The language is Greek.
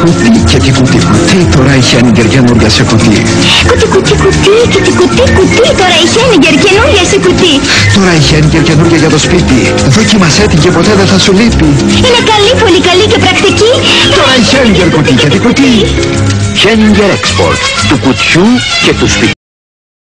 κουτί κουτί κουτί κουτί τώρα η Χένιγκερ καινούργια σε κουτί. Κουτί κουτί κουτί κουτί κουτί κουτί Τώρα η Χένιγκερ καινούργια σε κουτί Τώρα η Χένιγκερ καινούργια για το σπίτι. Δοκίμασέ την και ποτέ δεν θα σου λείπει. Είναι καλή, πολύ καλή και πρακτική Τώρα η Χένιγκερ κουτί και κουτί. Χένιγκερ Export. Του κουτιού και του σπιτιού.